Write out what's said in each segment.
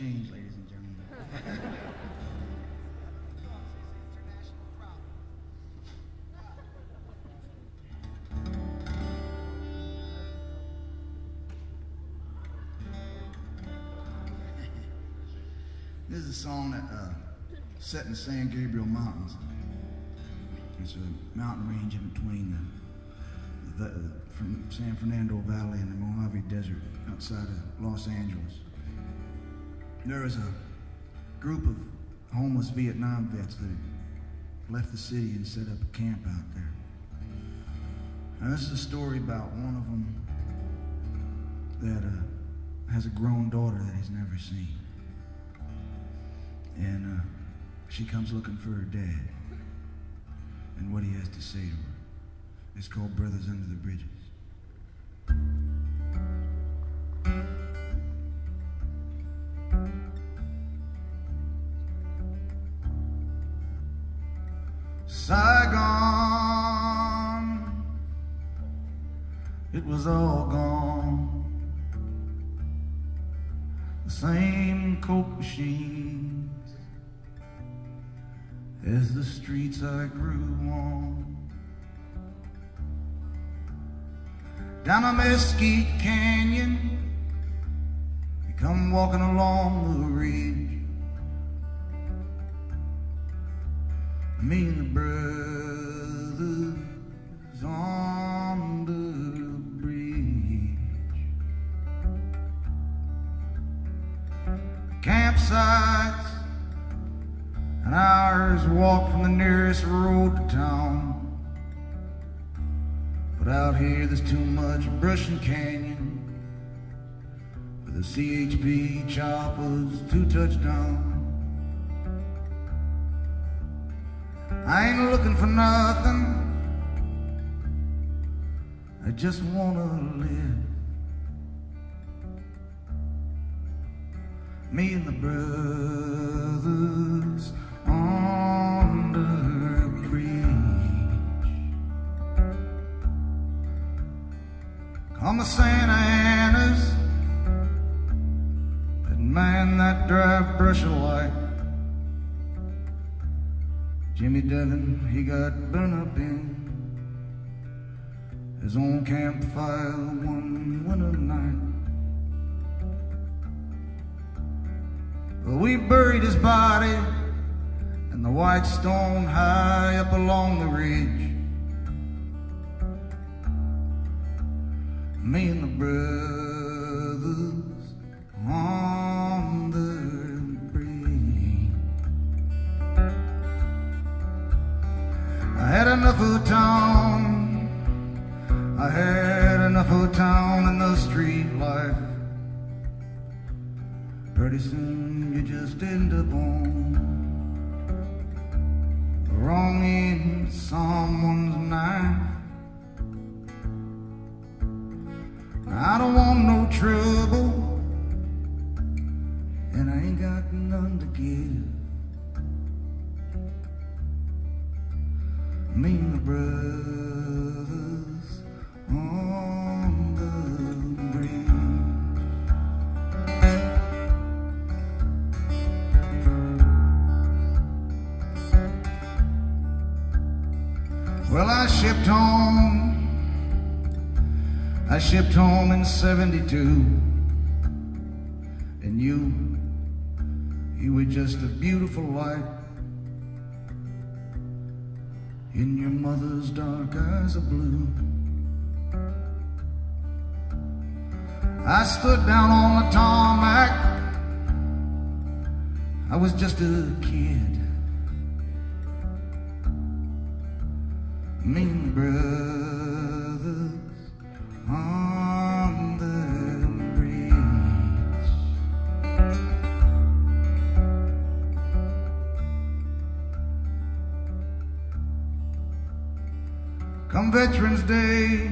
change, ladies and gentlemen. This is a song that uh, set in the San Gabriel Mountains. It's a mountain range in between the, the, from San Fernando Valley and the Mojave Desert outside of Los Angeles. There was a group of homeless Vietnam vets that left the city and set up a camp out there. And this is a story about one of them that uh, has a grown daughter that he's never seen. And uh, she comes looking for her dad and what he has to say to her. It's called Brothers Under the Bridges. Saigon, it was all gone. The same coke machines as the streets I grew on. Down a mesquite canyon, you come walking along the. Me and the brothers on the bridge. Campsites, an hour's walk from the nearest road to town. But out here there's too much brush and canyon for the CHP choppers to touch down. I ain't looking for nothing. I just wanna live. Me and the brothers on the bridge. Come the Santa Anas, and man, that drive brush alike. Jimmy Devon, he got burned up in his own campfire one winter night. But we buried his body in the white stone high up along the ridge. Me and the brothers enough of town. I had enough of town in the street life. Pretty soon you just end up on wrong of someone's knife. I don't want no trouble, and I ain't got none to give. On the. Well, I shipped home. I shipped home in 72. And you, you were just a beautiful light in your mother's dark eyes of blue. I stood down on the tarmac. I was just a kid. Me and Come Veterans Day,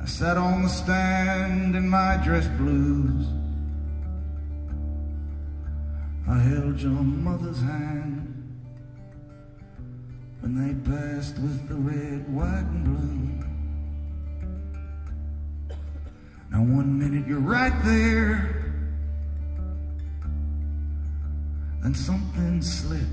I sat on the stand in my dress blues. I held your mother's hand when they passed with the red, white, and blue. Now, one minute you're right there, and something slipped